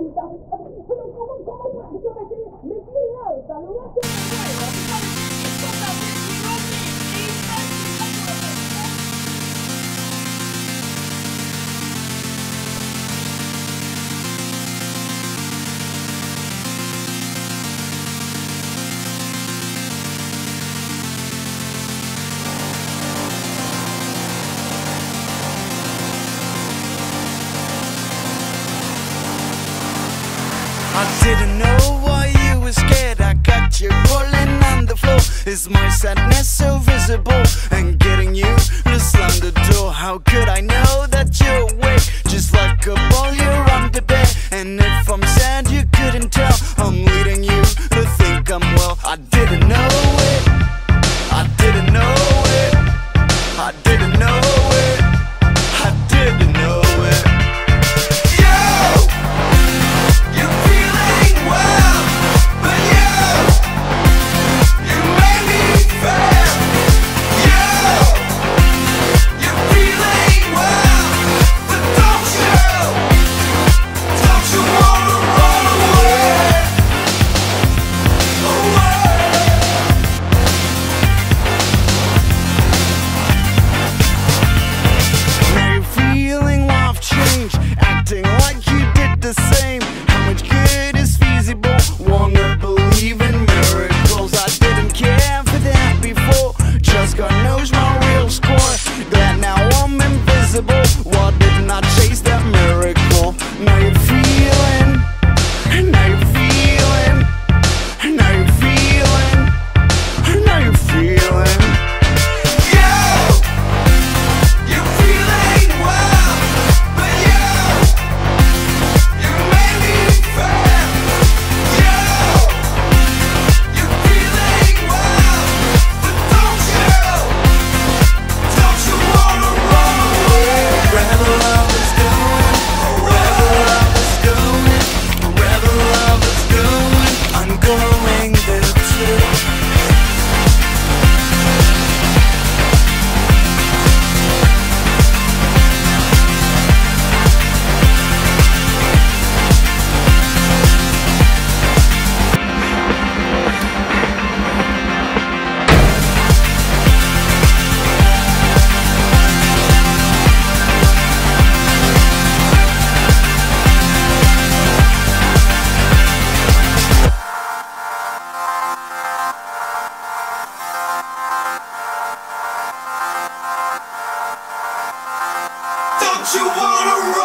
你当时他不是不能做梦刚刚我们 I didn't know why you were scared. I got you rolling on the floor. Is my sadness so visible? And getting you you wanna run?